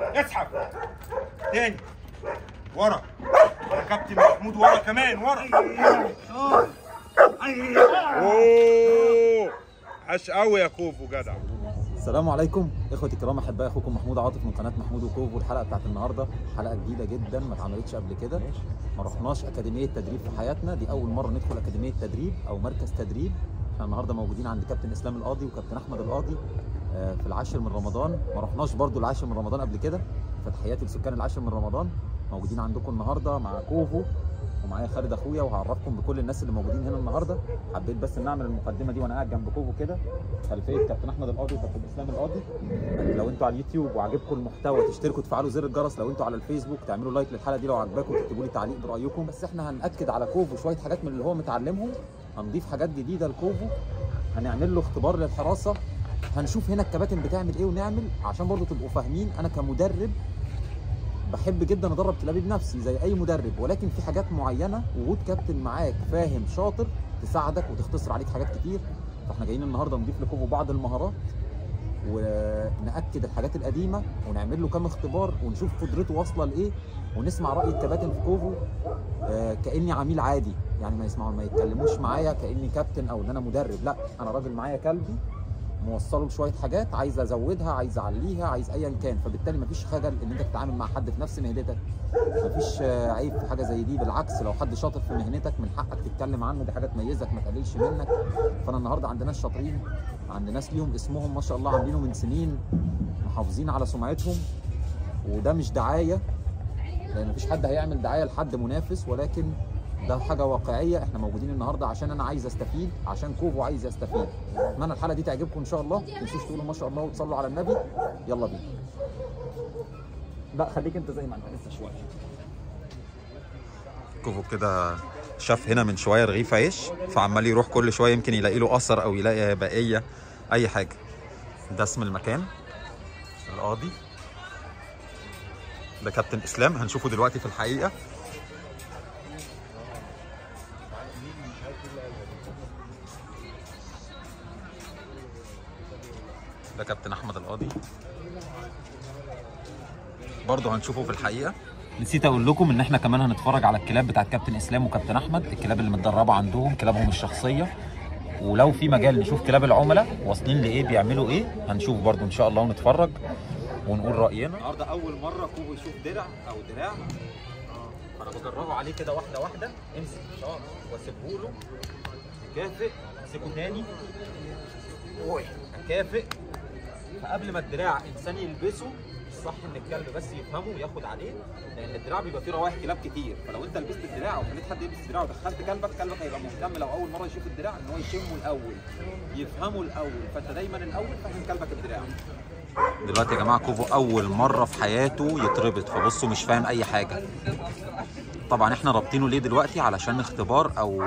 اسحب تاني. ورا. يا كابتن محمود ورا كمان. ورا. اوه عاش قوي يا كوفو جدع. السلام عليكم. إخوتي الكرام أحبائي أخوكم محمود عاطف من قناة محمود وكوفو. الحلقة بتاعت النهارده حلقة جديدة جدا ما اتعملتش قبل كده. ما رحناش أكاديمية تدريب في حياتنا. دي أول مرة ندخل أكاديمية تدريب أو مركز تدريب. إحنا النهارده موجودين عند كابتن إسلام القاضي وكابتن أحمد القاضي. في العاشر من رمضان. ما رحناش برضو العاشر من رمضان قبل كده. فتحياتي لسكان العاشر من رمضان. موجودين عندكم النهارده مع كوفو ومعايا خالد أخويا وهعرفكم بكل الناس اللي موجودين هنا النهارده. حبيت بس إن أعمل المقدمة دي وأنا قاعد جنب كوفو كده. خلفية كابتن أحمد القاضي وكابتن إسلام القاضي. لو أنتوا على اليوتيوب وعجبكم المحتوى تشتركوا تفعلوا زر الجرس. لو أنتوا على الفيسبوك تعملوا like للحلقة دي لو عجباكم تكتبوا لي تعليق برأيكم. بس إحنا هنأكد على كوفو شوية حاجات من اللي هو متعلمهم. هنضيف حاجات جديدة لكوفو. هنعمل له اختبار للحراسة. هنشوف هنا الكباتن بتعمل إيه ونعمل عشان برضو تبقوا فاهمين أنا كمدرب بحب جدا أدرب كلابي بنفسي زي أي مدرب ولكن في حاجات معينة وجود كابتن معاك فاهم شاطر تساعدك وتختصر عليك حاجات كتير فإحنا جايين النهارده نضيف لكوفو بعض المهارات ونأكد الحاجات القديمة ونعمل له كام اختبار ونشوف قدرته واصلة لإيه ونسمع رأي الكباتن في كوفو آه، كأني عميل عادي يعني ما يسمعوا ما يتكلموش معايا كأني كابتن أو إن أنا مدرب لأ أنا راجل معايا كلبي موصله بشوية حاجات عايز أزودها عايز أعليها عايز ايا كان. فبالتالي مفيش خجل إن أنت تتعامل مع حد في نفس مهنتك. مفيش عيب في حاجة زي دي. بالعكس لو حد شاطر في مهنتك من حقك تتكلم عنه دي حاجة تميزك ما تقللش منك. فأنا النهارده عند ناس شاطرين عند ناس ليهم اسمهم ما شاء الله عاملينه من سنين محافظين على سمعتهم. وده مش دعاية لأن مفيش حد هيعمل دعاية لحد منافس ولكن ده حاجة واقعية إحنا موجودين النهارده عشان أنا عايز أستفيد عشان كوفو عايز يستفيد. اتمنى الحلقة دي تعجبكم إن شاء الله ما تنسوش تقولوا ما شاء الله وتصلوا على النبي. يلا بينا. لا خليك أنت زي ما انت لسه شوية. كوفو كده شاف هنا من شوية رغيف عيش فعمال يروح كل شوية يمكن يلاقي له أثر أو يلاقي بقية أي حاجة. ده اسم المكان القاضي. ده كابتن إسلام هنشوفه دلوقتي في الحقيقة. ده كابتن أحمد القاضي. برضه هنشوفه في الحقيقة. نسيت أقول لكم إن إحنا كمان هنتفرج على الكلاب بتاعت كابتن إسلام وكابتن أحمد الكلاب اللي متدربة عندهم كلابهم الشخصية. ولو في مجال نشوف كلاب العملاء واصلين لإيه بيعملوا إيه هنشوف برضو إن شاء الله ونتفرج ونقول رأينا. النهارده أول مرة كوبو يشوف درع أو دراع. أنا بجربه عليه كده واحدة واحدة. امسك شعر واسيبه له. كافئ امسكه تاني. اكافئ فقبل ما الدراع انسان يلبسه الصح إن الكلب بس يفهمه وياخد عليه لأن الدراع بيبقى فيه روايح كلاب كتير. فلو أنت لبست الدراع أو خليت حد يلبس الدراع ودخلت كلبك كلبك هيبقى مهتم لو أول مرة يشوف الدراع إن هو يشمه الأول يفهمه الأول. فأنت دايما الأول فهم كلبك الدراع. دلوقتي يا جماعة كوفو أول مرة في حياته يتربط فبصوا مش فاهم أي حاجة. طبعا إحنا رابطينه ليه دلوقتي؟ علشان اختبار أو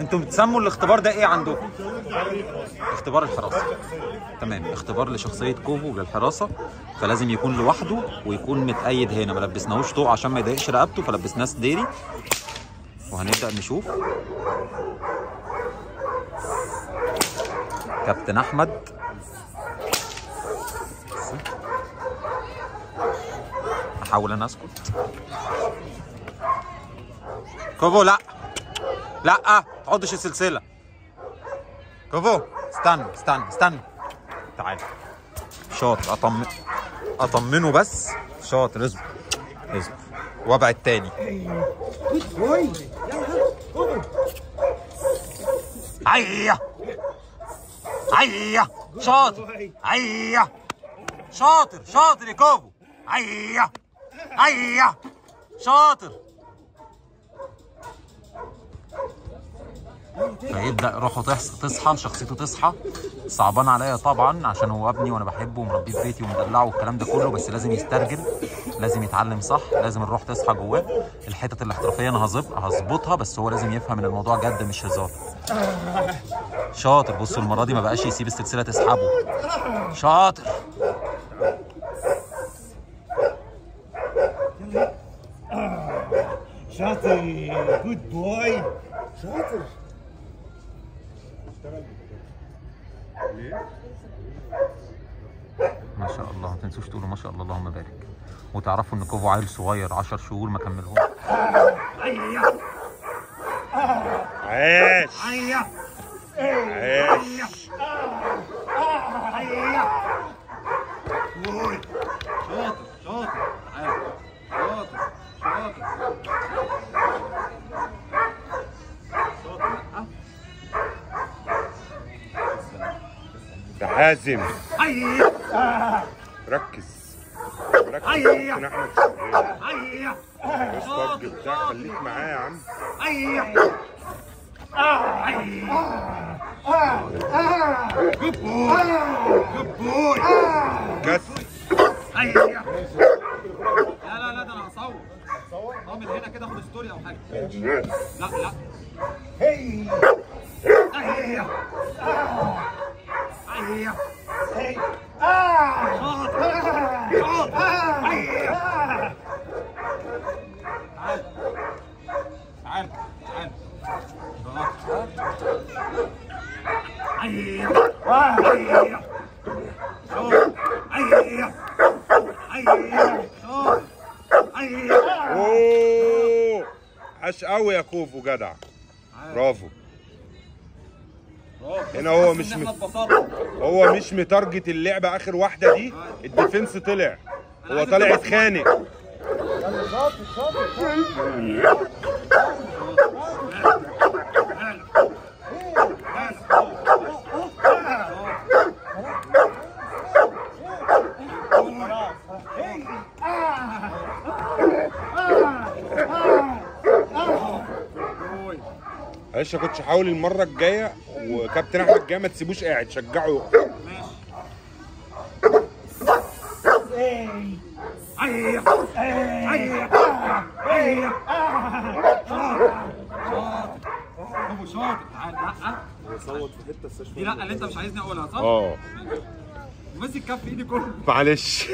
أنتوا بتسموا الاختبار ده إيه عندكم؟ اختبار الحراسة. تمام. اختبار لشخصية كوفو للحراسة. فلازم يكون لوحده ويكون متأيد هنا. ما لبسناهوش طوق عشان ما يضايقش رقبته فلبسناه سديري. وهنبدأ نشوف. كابتن أحمد. أحاول أنا أسكت. كوفو لا. لا تعضش السلسلة. كوفو استنى استنى استنى. تعال. شاطر اطمن أطمنه بس. شاطر اصبر اصبر. وابعد تاني. عيا عيا شاطر. عيا شاطر شاطر يا كوفو. عيا عيا شاطر. فيبدا روحه تصحى تصحى شخصيته تصحى. صعبان عليا طبعا عشان هو ابني وأنا بحبه ومربيه في بيتي ومدلعه والكلام ده كله بس لازم يسترجل لازم يتعلم صح لازم الروح تصحى جواه. الحتت الاحترافية أنا هظب- هظبطها بس هو لازم يفهم إن الموضوع جد مش هزار. شاطر. بصوا المرة دي ما بقاش يسيب السلسلة تسحبه. شاطر. شاطر. جود بوي شاطر. ما شاء الله تنسوش تقولوا ما شاء الله اللهم بارك. وتعرفوا إن كوفو عيل صغير 10 شهور ما كملهوش. عاش عاش شاطر شاطر تعال شاطر شاطر شاطر ده حازم. ركز. ركز. كابتن أحمد طب بتاع خليك معاه يا عم. كسر لا لا لا ده أنا هصور. آه من هنا كده اخد ستوري أو حاجة. لا لا تعال تعال تعال اوه عاش كوفو جدع برافو هنا هو مش م... هو مش متارجت اللعبه اخر واحدة دي الديفنس طلع. هو طالع يتخانق. معلش يا كوتش حاول المرة الجاية. وكابتن أحمد جاي ما تسيبوش قاعد شجعه ابو شاطر تعال لا دي لا اللي انت مش عايزني اقولها صح؟ آه. ماسك كف ايدي كله. معلش.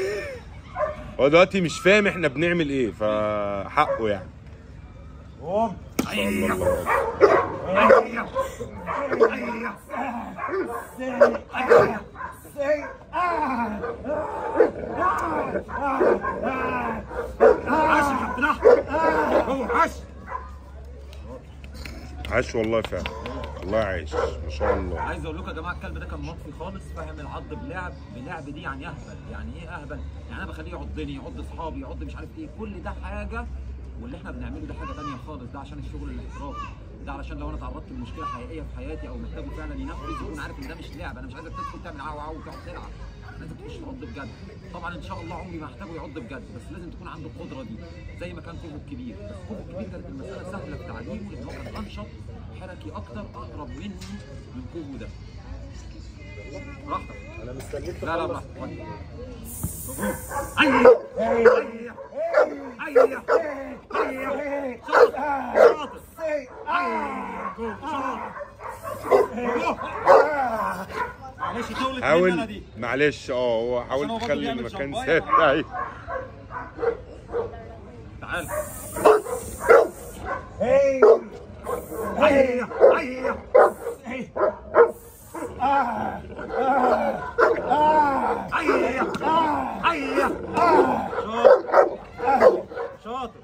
هو دلوقتي مش فاهم إحنا بنعمل إيه فحقه يعني. الله. عاش والله فعلا. والله عايش. ما شاء الله. عايز أقول لكم يا جماعة الكلب ده كان مطفي خالص فاهم؟ العض بلعب بلعب دي يعني اهبل. يعني إيه اهبل؟ يعني أنا بخليه يعضني يعض اصحابي يعض مش عارف إيه. كل ده حاجة واللي إحنا بنعمله ده حاجة ثانية خالص. ده عشان الشغل الاحترافي. ده علشان لو أنا تعرضت لمشكلة حقيقية في حياتي أو محتاجه فعلا ينفذ يكون عارف إن ده مش لعب. أنا مش عايزك تدخل تعمل عو عو وتقعد تلعب. لازم تخش تعض بجد. طبعا إن شاء الله عمري ما هحتاجه يعض بجد بس لازم تكون عنده القدره دي زي ما كان كوبو الكبير بس كوبو الكبير كانت المسألة سهلة في تعليمه لأن هو كان أنشط حركي أكتر أقرب مني من كوبو ده. براحتك. أنا مستنيك لا لا براحتك. مبروك أيوه. أيوه. أيوه. أيوه. شاطر. شاطر أيوه جول شاطر مبروك. معلش حاول معلش آه هو حاول تخلي المكان أيوه تعال. أيوه أيوه أيوه أيوه شاطر شاطر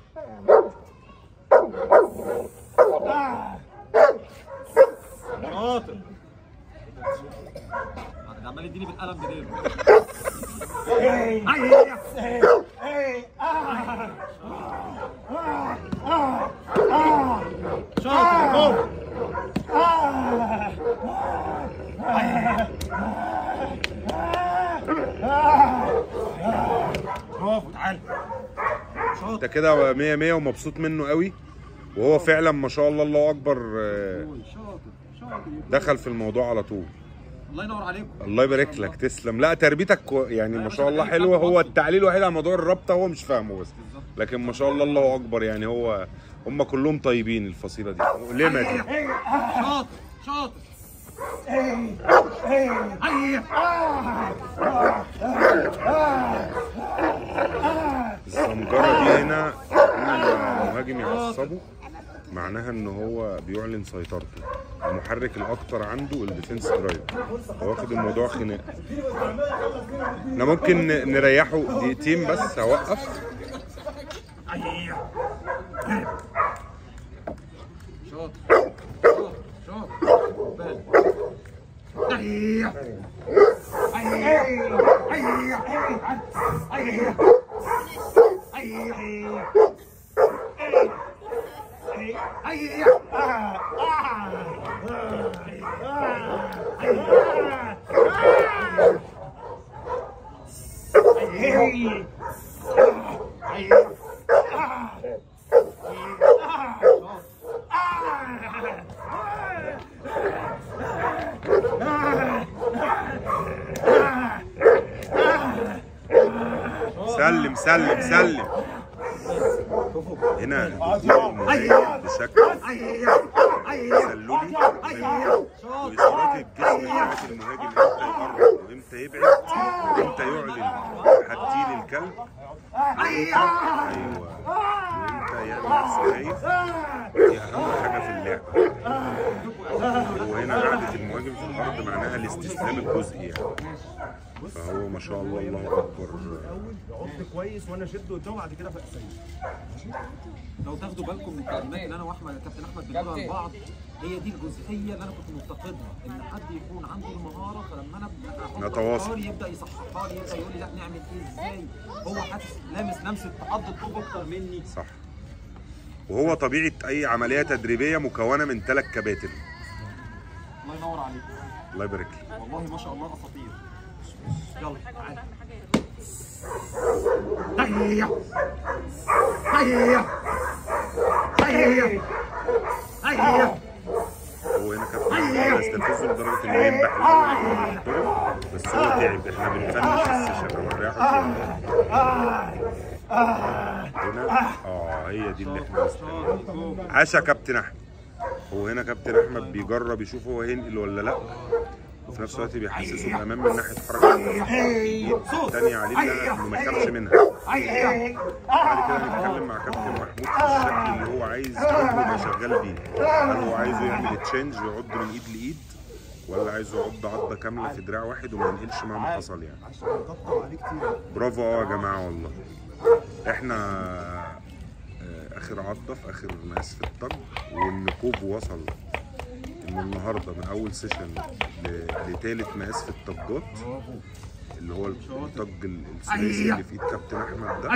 شاطر ده عمال يديني بالقلم بديله أيوه شاطر جول برافو تعال شاطر انت كده 100 100 ومبسوط منه قوي. وهو فعلا ما شاء الله الله أكبر آه، شاطر شاطر دخل في الموضوع على طول. الله ينور عليكم. الله يبارك لك تسلم. لا تربيتك يعني ما شاء الله حلوة. هو التعليل الوحيد على موضوع الرابطة هو مش فاهمه بس. لكن ما شاء الله الله أكبر. يعني هو هم كلهم طيبين الفصيلة دي. مؤلمه دي شاطر شاطر. الزمجرة دي هنا المهاجم يعصبه. معناها إن هو بيعلن سيطرته. المحرك الأكتر عنده الديفنس درايف هو واخد الموضوع خناق. إحنا ممكن نريحه دقيقتين بس هوقف. سلم سلم سلم. هنا بشكل تسللي الجسم المهاجم إمتى يقرب وامتى يبعد وامتى يعلن هديل الكلب أيوه وامتى يعمل نفسه خايف دي اهم حاجة في اللعبه وهنا قعده المهاجم في الأرض معناها الاستسلام الجزئي يعني. فهو ما شاء الله الله أكبر. عض كويس وأنا اشده قدامه بعد كده لو تاخدوا بالكم من الكلمات اللي أنا وأحمد كابتن أحمد بنقولها لبعض هي دي الجزئية اللي أنا كنت مفتقدها إن حد يكون عنده المهارة فلما أنا نتواصل. يبدأ يصححها لي يبدأ يقول لي لا نعمل إيه إزاي؟ هو حاسس لامس لمسه تعض الطوب أكتر مني. صح. وهو طبيعة أي عملية تدريبية مكونة من ثلاث كباتن. الله ينور عليك. الله يبارك لك. والله ما شاء الله أساطير. يلا تعالى هو هنا كابتن يستفزه لدرجه إنه ينبح. بس هو تعب. إحنا بنفنش السيشن ونريحه هنا. آه. هي دي اللي إحنا عاش يا كابتن أحمد. هو هنا كابتن أحمد بيجرب يشوف هو هينقل ولا لأ. وفي نفس الوقت بيحسسه بالامان من ناحيه حركه الثانية عليه انه ما يخافش منها. بعد كده هنتكلم مع كابتن محمود في الشكل اللي هو عايز يبقى شغال بيه. هل هو عايزه يعمل تشينج ويعض من إيد لإيد ولا عايزه يعض عضة كاملة في دراع واحد وما ينقلش مهما حصل يعني؟ برافو أه يا جماعة والله. إحنا آخر عضة في آخر مقاس في ال tug وإن كوڤو وصل إنه النهارده من أول session ل- لتالت مقاس في الطجات اللي هو ال tug الثلاثي اللي في ايد كابتن أحمد ده.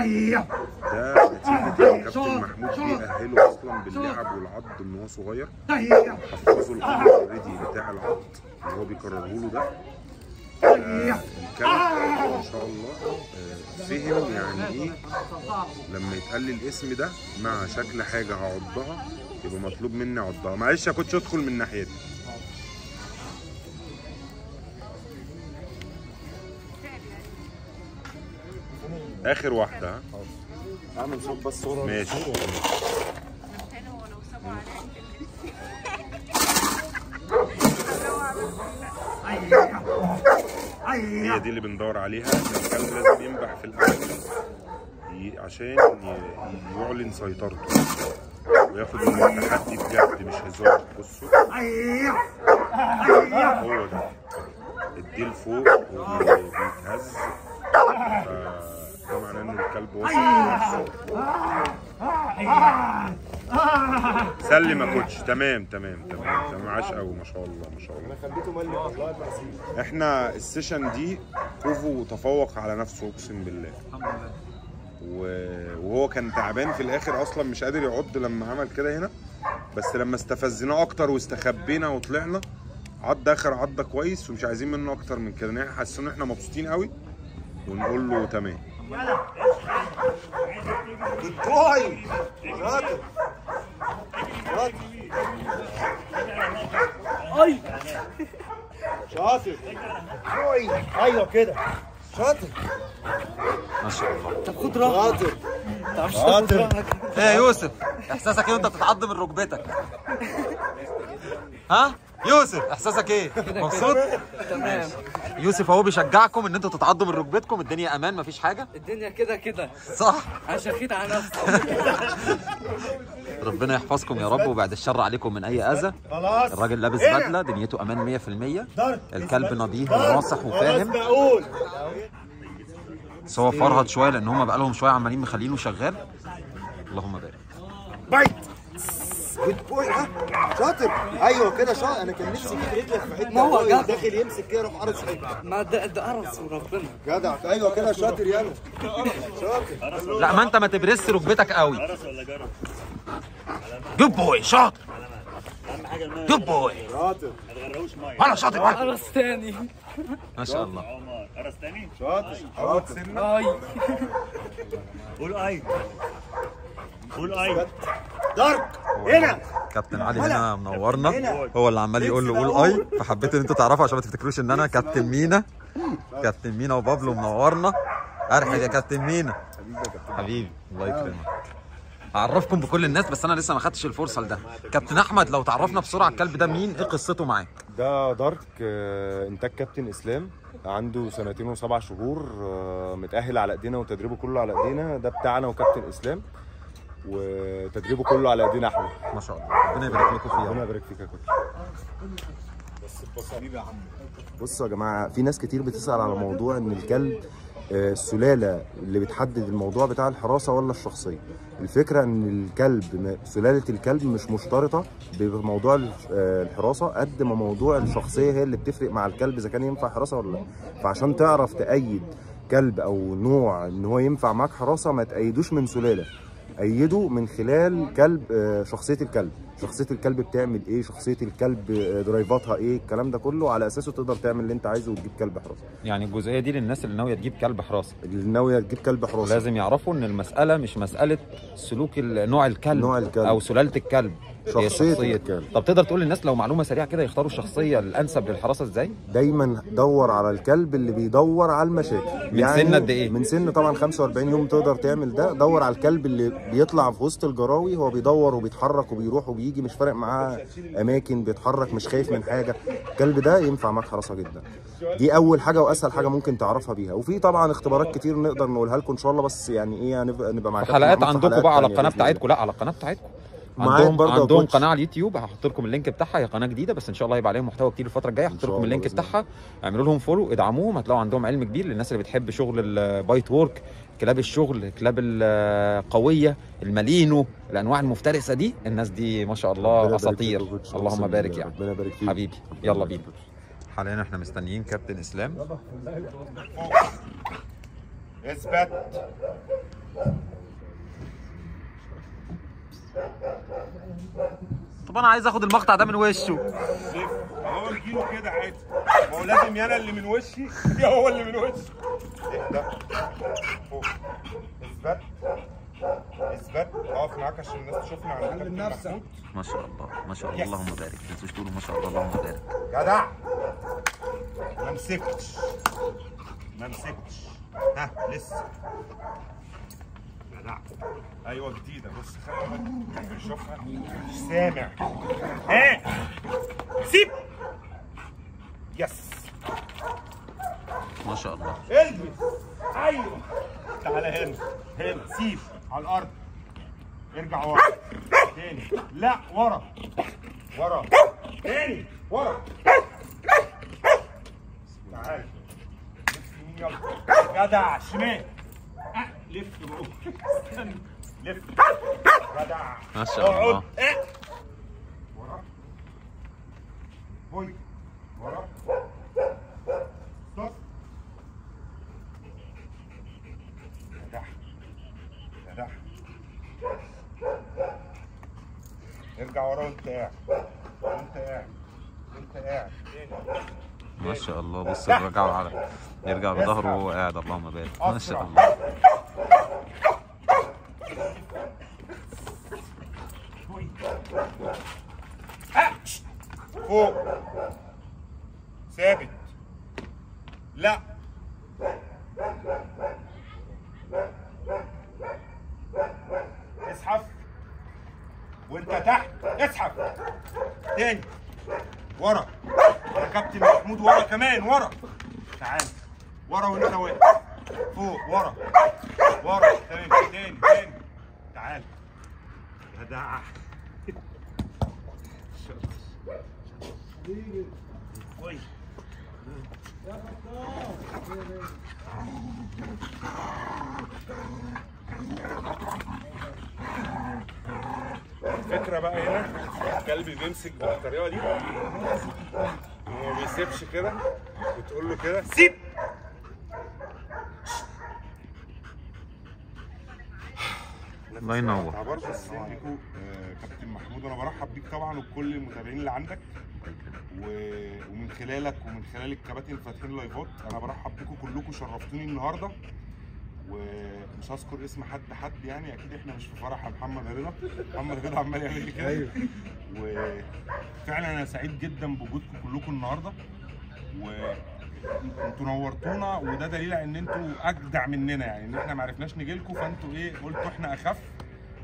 ده نتيجه ان كابتن محمود بيأهله أصلا باللعب والعض من هو صغير. حفظه الامر already بتاع العض اللي هو بيكرره له ده. ما شاء الله. آه، فهم يعني إيه؟ لما يتقال لي الاسم ده مع شكل حاجة هعضها يبقى مطلوب مني أعضها. معلش يا كوتش ادخل من ناحيتي آخر واحدة ها؟ أعمل صوت بس صوره ماشي. هي دي اللي بندور عليها الكلب لازم ينبح في الأول. ي- عشان يعلن سيطرته. وياخد التحدي بجد مش هزار. بصوا. هو ده. الديل فوق وبيتهز. فده معناه إن الكلب واثق نفسه سلم يا كوتش تمام تمام تمام تمام. عاش قوي ما شاء الله ما شاء الله. أنا خليته ملك والله العظيم إحنا ال session دي كوفو تفوق على نفسه اقسم بالله. الحمد لله وهو كان تعبان في الآخر أصلا مش قادر يعض لما عمل كده هنا. بس لما استفزناه أكتر واستخبينا وطلعنا عض آخر عضه كويس ومش عايزين منه أكتر من كده. إحنا حاسين إن إحنا مبسوطين قوي ونقول له تمام. boy شاطر شاطر. أيوه كده. شاطر. ما شاء الله. شاطر. شاطر. إيه يا يوسف إحساسك إيه وأنت بتتعض من ركبتك؟ ها؟ يوسف إحساسك إيه؟ مبسوط؟ تمام. يوسف اهو بيشجعكم إن أنتوا تتعضوا من ركبتكم؟ الدنيا أمان؟ مفيش حاجة؟ الدنيا كده كده. صح. أنا شخيت على نفسي. ربنا يحفظكم يا رب وبعد الشر عليكم من أي أذى. خلاص. الراجل لابس بدلة دنيته أمان 100% ضرب. الكلب نظيف وناصح وفاهم. بس هو فرهد شوية لأن هم بقالهم شوية عمالين مخلينه شغال. اللهم بارك. بايت جود بوي ها شاطر. أيوه كده شاطر. أنا كان نفسي أجيب رجلك في حتة ما هو جدع. داخل يمسك كده يروح قرص حتة. ما ده ده قرص وربنا. جدع. أيوه كده شاطر يلا شاطر. لا ما أنت ما تبرس ركبتك قوي. good boy شاطر. good boy شاطر. ولا شاطر ولا. قرص تاني. ما شاء الله. شاطر شاطر. آي. قول آي. قول أي. دارك هنا. كابتن علي هنا. منورنا. هو اللي عمال يقول له قول أي. فحبيت إن أنتوا تعرفوا عشان ما تفتكروش إن أنا كابتن مينا. كابتن مينا وبابلو منورنا. أرحب يا كابتن مينا. حبيبي الله يكرمك. أعرفكم بكل الناس بس أنا لسه ما خدتش الفرصة لده. كابتن أحمد لو تعرفنا بسرعة الكلب ده مين إيه قصته معاك؟ ده دارك آه، إنتاج كابتن إسلام. عنده سنتين وسبع شهور آه، متأهل على إيدينا وتدريبه كله على إيدينا. ده بتاعنا وكابتن إسلام. وتدريبه كله على ايدينا إحنا. ما شاء الله. ربنا يبارك لكم ربنا فيها يبارك فيك يا كابتن بصوا يا جماعة في ناس كتير بتسأل على موضوع إن الكلب آه، السلالة اللي بتحدد الموضوع بتاع الحراسة ولا الشخصية. الفكرة إن الكلب سلالة الكلب مش مشترطة بموضوع آه، الحراسة قد ما موضوع الشخصية هي اللي بتفرق مع الكلب إذا كان ينفع حراسة ولا لأ. فعشان تعرف تأيد كلب أو نوع إن هو ينفع معاك حراسة ما تأيدوش من سلالة. أيده من خلال كلب آه، شخصية الكلب. شخصية الكلب بتعمل إيه؟ شخصية الكلب آه، درايفاتها إيه؟ الكلام ده كله على أساسه تقدر تعمل اللي أنت عايزه وتجيب كلب حراسة يعني الجزئية دي للناس اللي ناوية تجيب كلب حراسه اللي ناوية تجيب كلب حراسة لازم يعرفوا إن المسألة مش مسألة سلوك نوع الكلب نوع الكلب. أو سلالة الكلب. هي شخصية. الكلب. طب تقدر تقول للناس لو معلومة سريعة كده يختاروا الشخصية الأنسب للحراسة إزاي؟ دايما دور على الكلب اللي بيدور على المشاكل. من سن قد إيه؟ من سن طبعا 45 يوم تقدر تعمل ده. دور على الكلب اللي بيطلع في وسط الجراوي هو بيدور وبيتحرك وبيروح وبيجي مش فارق معاه أماكن بيتحرك مش خايف من حاجة. الكلب ده ينفع معاك حراسة جدا. دي أول حاجة وأسهل حاجة ممكن تعرفها بيها. وفي طبعا اختبارات كتير نقدر نقولها لكم إن شاء الله بس يعني إيه هنبقى نبقى مع في كابتن حلقات عندكم بقى على القناة. بتاعتكم. لا على القناة بتاعتكم. عندهم برضه عندهم. قناة على اليوتيوب هحط لكم ال link بتاعها. هي قناة جديدة بس إن شاء الله هيبقى عليهم محتوى كتير الفترة الجاية. هحط لكم ال link بتاعها. اعملوا لهم follow ادعموهم. هتلاقوا عندهم علم جديد للناس اللي بتحب شغل ال bite work كلاب الشغل كلاب القويه المالينو الأنواع المفترسة دي. الناس دي ما شاء الله أساطير. اللهم بارك. يعني ربنا يبارك فيك. حبيبي. يلا بينا. حاليا إحنا مستنيين كابتن إسلام. اثبت طب أنا عايز آخد المقطع ده من وشه. هو يجيله كده عادي. ما هو لازم يا أنا اللي من وشي. يا هو اللي من وشي. اهدى فوق اثبت اثبت أقف معاك عشان الناس تشوفنا على محمود. ما شاء الله. ما شاء الله اللهم بارك ما تنسوش تقولوا ما شاء الله اللهم بارك جدع. ما مسكتش. ما مسكتش. ها لسه. جدع أيوه جديدة. بص خلي بالك. بيشوفها مش سامع. ها؟ سيب. يس. ما شاء الله. البس. أيوه. تعالى هنا. هنا. سيب. على الأرض. ارجع ورا. تاني. لا ورا. ورا. تاني. ورا. تعال. لف يمين يلا. جدع شمال. لف استنى لف جدع ما شاء الله. ورا بوي ورا ستوب جدع جدع ارجع ورا وانت قاعد وانت قاعد وانت قاعد ما شاء الله. بص الرجع على يرجع بظهره وهو قاعد. اللهم بارك. ما شاء الله. فوق ثابت لا اسحف وانت تحت. اسحف تاني. ورا. يا كابتن محمود ورا كمان. ورا. تعال. ورا وانت واقف. فوق. ورا. ورا. تاني تاني. تاني. جدع. كويس الفكرة بقى هنا. الكلب بيمسك بالطريقة دي. وما بيسيبش كده. وتقول له كده سيب! الله ينور. آه، كابتن محمود أنا برحب بيك طبعا وبكل المتابعين اللي عندك. و- ومن خلالك ومن خلال الكباتن اللي فاتحين لايفات أنا برحب بيكم كلكم شرفتوني النهارده. ومش هذكر اسم حد حد يعني أكيد إحنا مش في فرح يا محمد رضا محمد رضا عمال يعمل لي كده وفعلا أنا سعيد جدا بوجودكم كلكم النهارده. وانتوا نورتونا وده دليل ان أنتوا اجدع مننا يعني ان إحنا ما عرفناش نجي لكم فانتوا إيه قلتوا إحنا اخف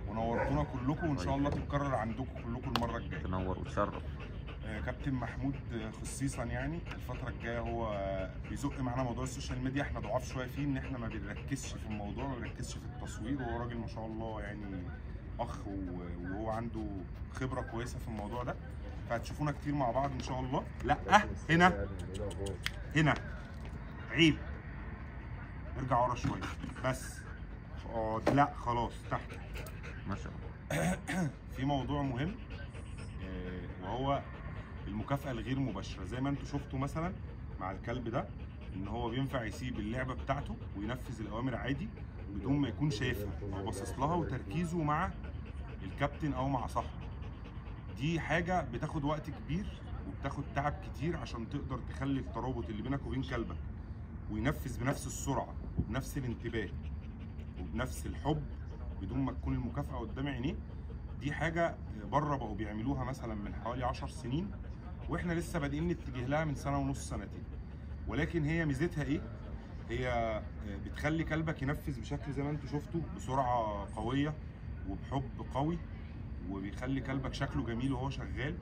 ونورتونا كلكم وإن شاء الله تتكرر عندكم كلكم المرة الجاية. تنور وتشرف. آه، كابتن محمود خصيصا يعني الفترة الجاية هو بيزق معانا موضوع السوشيال ميديا. إحنا ضعاف شوية فيه إن إحنا ما بنركزش في الموضوع ما بنركزش في التصوير. وهو راجل ما شاء الله يعني أخ وهو عنده خبرة كويسة في الموضوع ده. فهتشوفونا كتير مع بعض إن شاء الله. لأ هنا هنا. عيب. ارجع ورا شوية. بس. اقعد لأ خلاص. تحت. ما شاء الله. في موضوع مهم. آه، وهو المكافأة الغير مباشرة. زي ما أنتم شفتوا مثلا مع الكلب ده إن هو بينفع يسيب اللعبة بتاعته وينفذ الأوامر عادي بدون ما يكون شايفها. أو باصص لها وتركيزه مع الكابتن أو مع صاحبه. دي حاجة بتاخد وقت كبير وبتاخد تعب كتير عشان تقدر تخلي الترابط اللي بينك وبين كلبك وينفذ بنفس السرعة وبنفس الانتباه وبنفس الحب بدون ما تكون المكافأة قدام عينيه دي حاجة بره بقوا بيعملوها مثلا من حوالي 10 سنين وإحنا لسه بادئين نتجه لها من سنة ونص سنتين ولكن هي ميزتها إيه؟ هي بتخلي كلبك ينفذ بشكل زي ما أنتم شفتوا بسرعة قوية وبحب قوي. وبيخلي كلبك شكله جميل وهو شغال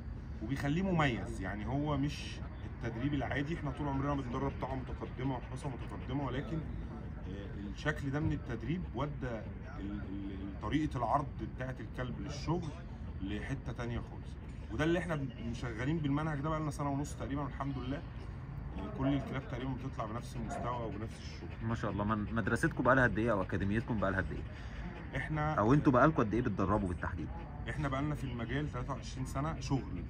وبيخليه مميز. يعني هو مش التدريب العادي إحنا طول عمرنا بندرب طاقة متقدمة وحراسة متقدمة ولكن آه، الشكل ده من التدريب ودى طريقة العرض بتاعة الكلب للشغل لحتة تانية خالص. وده اللي إحنا شغالين بالمنهج ده بقالنا سنة ونص تقريبا والحمد لله. آه، كل الكلاب تقريبا بتطلع بنفس المستوى وبنفس الشغل. ما شاء الله. مدرستكم بقى لها قد إيه أو أكاديميتكم بقى لها قد إيه؟ إحنا أو أنتوا بقى لكم قد إيه بتدربوا بالتحديد إحنا بقالنا في المجال 23 سنة شغل.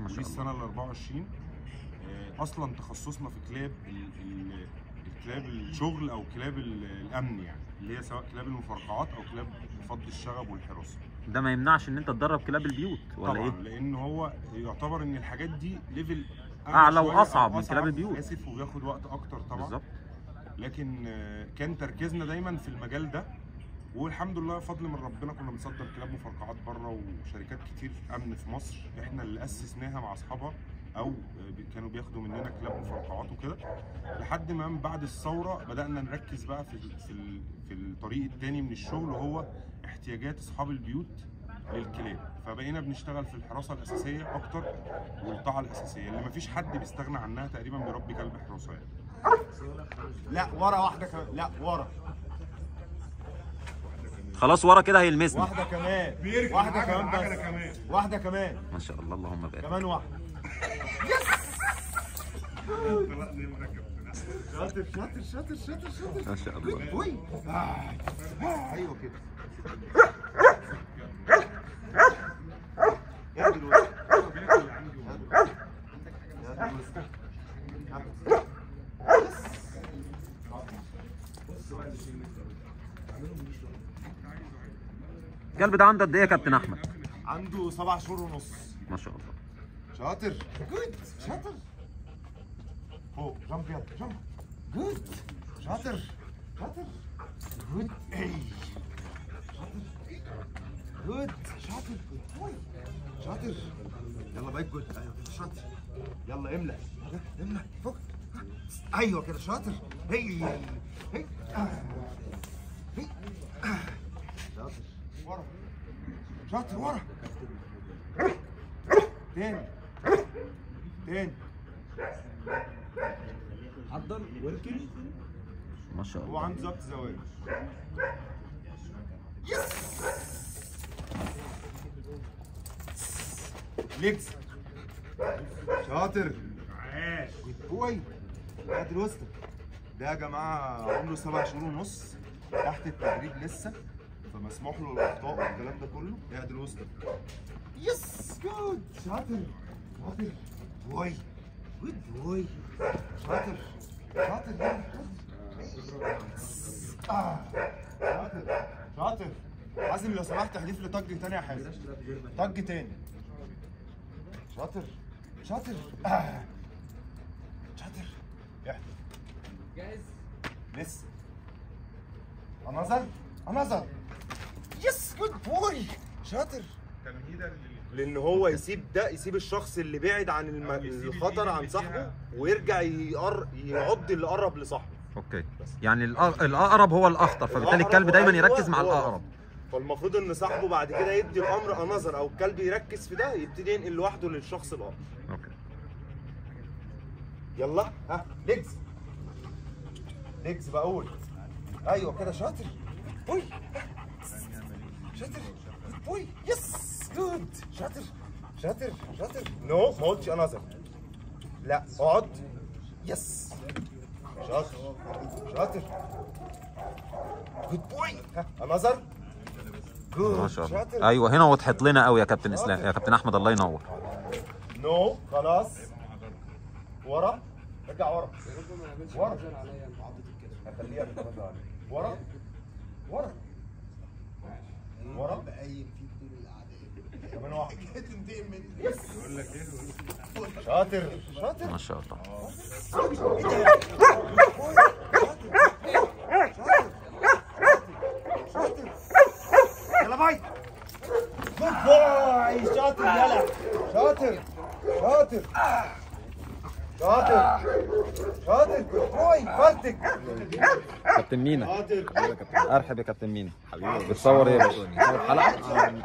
ما شاء الله. السنة ال 24 آه، أصلا تخصصنا في كلاب ال- ال- الكلاب الشغل أو كلاب ال- الأمن يعني اللي هي سواء كلاب المفرقعات أو كلاب فض الشغب والحراسه ده ما يمنعش إن أنت تدرب كلاب البيوت ولا طبعا إيه؟ لأن هو يعتبر إن الحاجات دي level أو وأصعب من كلاب البيوت. آسف وبياخد وقت أكتر طبعا. بالظبط. لكن آه، كان تركيزنا دايما في المجال ده. والحمد لله فضل من ربنا كنا بنصدر كلاب مفرقعات بره وشركات كتير أمن في مصر. إحنا اللي أسسناها مع أصحابها أو كانوا بياخدوا مننا كلاب مفرقعات وكده. لحد ما من بعد الثورة بدأنا نركز بقى في في في الطريق التاني من الشغل وهو احتياجات أصحاب البيوت للكلاب. فبقينا بنشتغل في الحراسة الأساسية أكتر والطاعه الأساسية اللي مفيش حد بيستغنى عنها تقريبا بيربي كلب حراسة يعني. لا ورا واحدة كمان. لا ورا. خلاص ورا كده هيلمسني واحدة كمان واحدة كمان بس كمان. واحدة كمان ما شاء الله اللهم بارك كمان واحدة شاطر شاطر شاطر شاطر شاطر ما شاء الله آه. أيوه كده يا دلوقتي الكلب ده عنده قد إيه يا كابتن أحمد؟ عنده سبع شهور ونص. ما شاء الله. شاطر. good شاطر. فوق. jump يلا. jump good شاطر. شاطر. good اي good شاطر. أوي. شاطر. يلا بقيت good أيوه كده. شاطر. يلا املى املى فوق. أيوه كده. شاطر. هي هي. هي ورا. شاطر ورا. تاني. تاني. اتفضل ويركن ما شاء هو الله عنده ضبط زواج ليجز. شاطر. عاش بوي هات الوسط ده يا جماعة عمره سبع شهور ونص تحت التدريب لسه. فمسموح له الأخطاء والكلام ده كله. قاعد الوسط. yes good شاطر شاطر boy good boy شاطر شاطر. شاطر شاطر حازم لو سمحت احذف له tug تاني يا حازم. tug تاني. شاطر شاطر آه. شاطر احذف. جاهز؟ لسه انظر انظر yes good boy. شاطر. تمهيدا لأن هو يسيب ده يسيب الشخص اللي بعد عن الم... الخطر عن صاحبه. ويرجع يقر... يعض اللي قرب لصاحبه. okay. يعني الأ- الأقرب هو الأخطر فبالتالي الكلب دايما يركز مع الأقرب. فالمفروض إن صاحبه بعد كده يدي الأمر انظر أو الكلب يركز في ده يبتدي ينقل لوحده للشخص الأقرب. okay. يلا ها legs legs بقول أيوه كده شاطر. شاطر boy yes good شاطر شاطر شاطر no ما قلتش انظر لا اقعد yes شاطر شاطر good boy ها انظر good ما شاء الله شاطر أيوه هنا وضحت لنا قوي يا كابتن إسلام يا كابتن أحمد الله ينور. no خلاص. ورا رجع ورا. ورا. هخليها بالتمام عليك. ورا؟ ورا ورا كمان واحد. شاطر. شاطر. ما شاء الله. يلا باي. جود شاطر يلا. شاطر. شاطر. شاطر شاطر بوي فلتك كابتن مينا ارحب يا كابتن مينا حبيبي بتصور إيه يا باشا؟ حلقه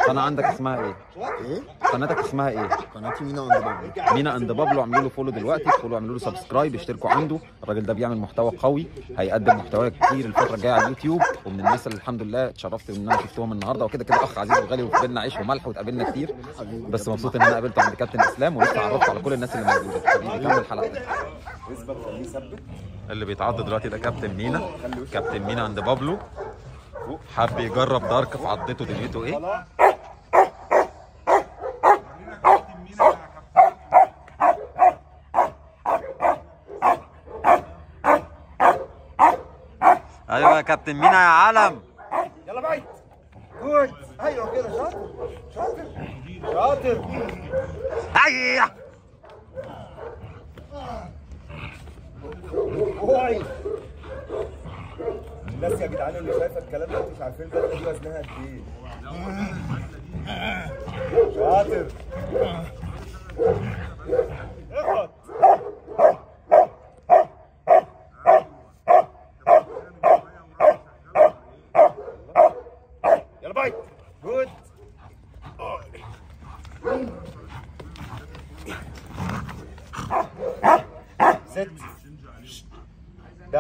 قناه عندك اسمها إيه؟ إيه؟ قناتك اسمها إيه؟ قناتي مينا and بابل مينا and بابلو اعملوا له follow دلوقتي ادخلوا اعملوا له subscribe اشتركوا عنده. الراجل ده بيعمل محتوى قوي هيقدم محتوى كتير الفترة الجاية على اليوتيوب. ومن الناس اللي الحمد لله اتشرفت ان أنا شفتهم النهارده. وكده كده أخ عزيز وغالي وبينا عيش وملح واتقابلنا كتير. بس مبسوط إن أنا قابلته عند كابتن إسلام ولسه عرفت على كل الناس اللي موجودة. حبيبي كمل حلقتك اثبت خليه ثبت اللي بيتعض دلوقتي ده كابتن مينا. كابتن مينا and بابلو. حب يجرب دارك في عضته دنيته إيه خلاص خلينا كابتن مينا يا كابتن أيوه يا كابتن مينا يا علم يلا bite good أيوه كده شاطر. شاطر. شاطر. أيوه. الناس يا جدعان اللي شايفة الكلام ده مش عارفين البلده دي وزنها قد إيه. شاطر.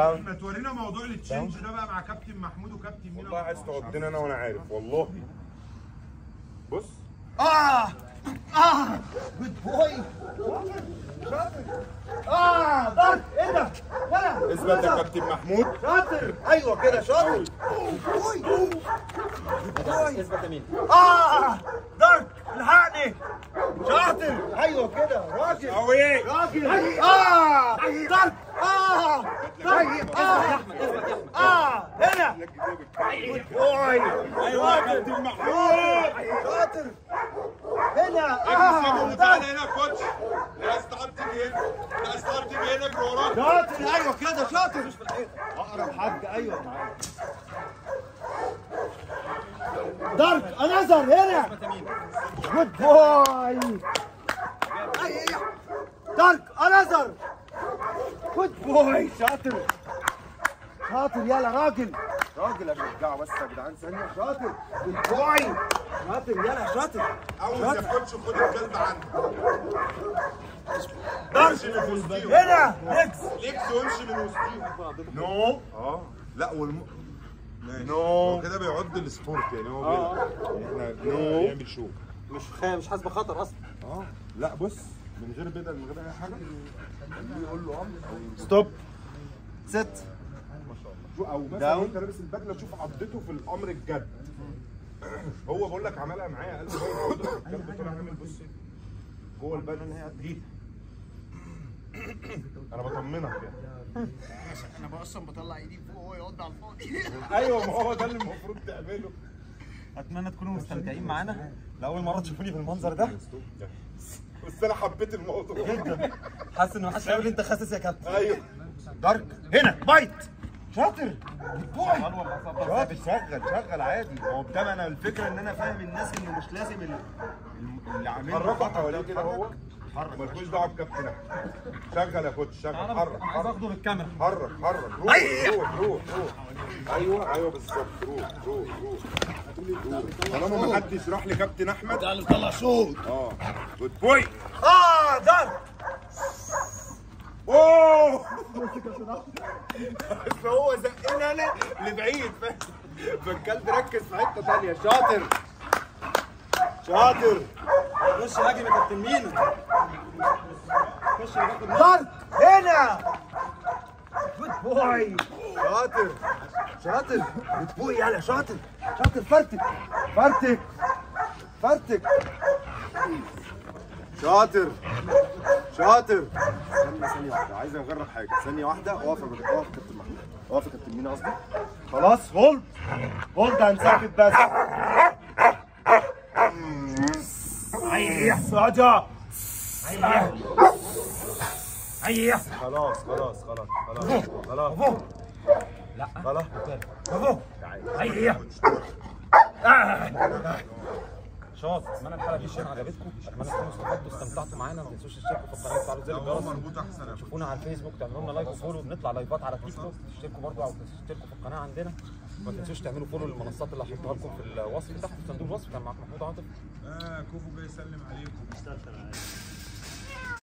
down ما تورينا موضوع ال change ده بقى مع كابتن محمود وكابتن مينا والله عايز تعضني أنا وأنا عارف والله بص آه آه good boy شاطر آه ضرب إيه ده ولا اثبت يا كابتن محمود شاطر أيوه كده شاطر بوي بوي اثبت يا مينا آه ضرب الحقني شاطر أيوه كده راجل قوي راجل آه ضرب آه ضرب آه آه هنا جود بوي أيوه يا كابتن محمود شاطر هنا سيبهم آه تعالى ضرب هنا يا كوتش لا عايز تعب تيجي هنا لا عايز تعب تيجي هنا اجري وراك شاطر أيوه شاطر أقرب حد أيوه معايا ضرب انظر هنا. good boy ضرب انظر good boy شاطر. شاطر يلا راجل. راجل اشجعه بس يا جدعان ثانية. شاطر. good boy شاطر يلا شاطر. عاوز يا coach خد الكلب عندك هنا ليكس وامشي من وسطيهم no. آه. لا والم ماشي. نو. هو كده بيعد السبورت يعني هو يعني إحنا نو. بيعمل شو مش خا... مش حاسس بخطر أصلا. آه. لا بص من غير بدل من غير أي حاجة. خليه يقول له أمر أو ستوب ست شو أو مثلا. وانت لابس البدلة تشوف عضته في الأمر الجد. هو بقول لك عملها معايا قال لي الكلب طلع عامل بص جوه البدلة. دي أنا بطمنك يعني. أنا أصلا بطلع إيدي فوق وهو يقعد على الفاضي. أيوه ما هو ده اللي المفروض تعمله. أتمنى تكونوا مستمتعين معانا. لأول مرة تشوفوني بالمنظر ده. بس أنا حبيت الموضوع. حاسس ان محدش هيقول أنت خاسس يا كابتن. أيوه. دارك هنا بايت. شاطر. شاطر شاطر شغل شغل عادي. هو ده أنا الفكرة إن أنا فاهم الناس إنه مش لازم ال- ال- اللي عامل حركه حواليه كده هو؟ مالكوش دعوة بكابتن احمد شغل يا كوتش شغل. حرك أنا عايز أخده بالكاميرا. حرك حرك روح روح روح روح أيوه. أيوه بالظبط. روح روح روح. روح. طالما ما حدش راح لكابتن أحمد. تعالى طلع صوت. آه. جود بوي آه دارك أوه. فهو زقنا أنا لبعيد. فاهم فالكلب ركز في حتة ثانية شاطر. شاطر خش هاجم يا كابتن مينا دارك هنا. good boy شاطر شاطر good boy يلا شاطر شاطر فرتك. فرتك. فرتك. شاطر شاطر استنى ثانية واحدة عايز أجرب حاجة. ثانية واحدة. اقف يا اقف يا كابتن محمود. اقف يا كابتن مينا قصدي؟ خلاص hold hold هنثبت بس أيوه راجع أيوه خلاص خلاص خلاص. خلاص خلاص لا خلاص برافو أيوه شاطر اتمنى الحلقة دي تكون عجبتكم اتمنى تكونوا استفدتوا واستمتعتوا معانا ما تنسوش تشتركوا في القناه وتفعلوا زر الجرس مربوط احسن شوفونا على الفيسبوك تعملوا لنا like و follow بنطلع لايفات على التيك توك تشتركوا برضو أو تشتركوا في القناه عندنا ما تنسوش تعملوا فولو للمنصات اللي هحطها لكم في الوصف تحت في صندوق الوصف كان معاكم محمود عاطف. آه كوفو جاي يسلم عليكم.